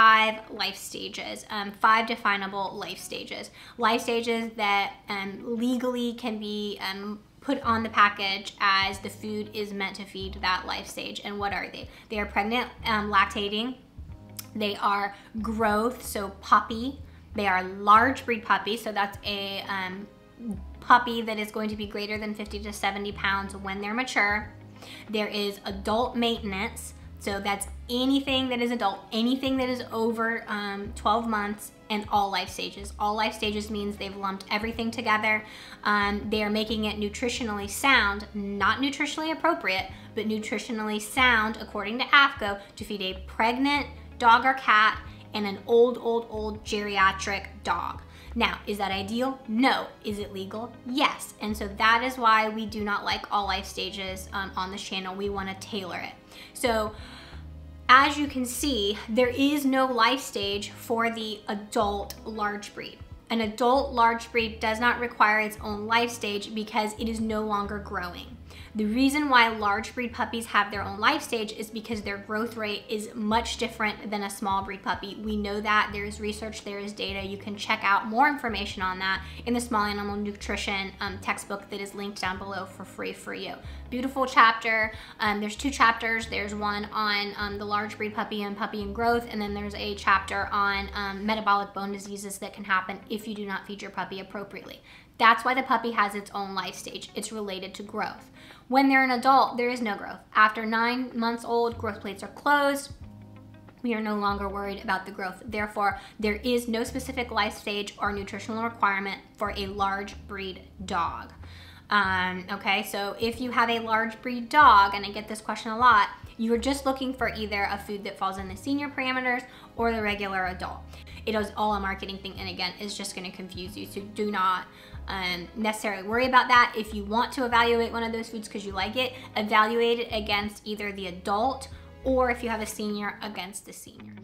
five life stages, um, five definable life stages. Life stages that um, legally can be um, put on the package as the food is meant to feed that life stage. And what are they? They are pregnant, um, lactating. They are growth, so puppy. They are large breed puppy, so that's a um, puppy that is going to be greater than 50 to 70 pounds when they're mature. There is adult maintenance, so that's anything that is adult, anything that is over um, 12 months and all life stages. All life stages means they've lumped everything together. Um, they are making it nutritionally sound, not nutritionally appropriate, but nutritionally sound according to AAFCO to feed a pregnant dog or cat and an old, old, old geriatric dog. Now, is that ideal? No. Is it legal? Yes. And so that is why we do not like all life stages um, on this channel. We want to tailor it. So as you can see, there is no life stage for the adult large breed. An adult large breed does not require its own life stage because it is no longer growing. The reason why large breed puppies have their own life stage is because their growth rate is much different than a small breed puppy. We know that there's research, there is data. You can check out more information on that in the small animal nutrition um, textbook that is linked down below for free for you. Beautiful chapter. Um, there's two chapters. There's one on um, the large breed puppy and puppy and growth, and then there's a chapter on um, metabolic bone diseases that can happen if you do not feed your puppy appropriately. That's why the puppy has its own life stage. It's related to growth. When they're an adult, there is no growth. After nine months old, growth plates are closed. We are no longer worried about the growth. Therefore, there is no specific life stage or nutritional requirement for a large breed dog. Um, okay, so if you have a large breed dog, and I get this question a lot, you are just looking for either a food that falls in the senior parameters or the regular adult. It is all a marketing thing, and again, it's just gonna confuse you, so do not um, necessarily worry about that. If you want to evaluate one of those foods because you like it, evaluate it against either the adult or if you have a senior against the senior.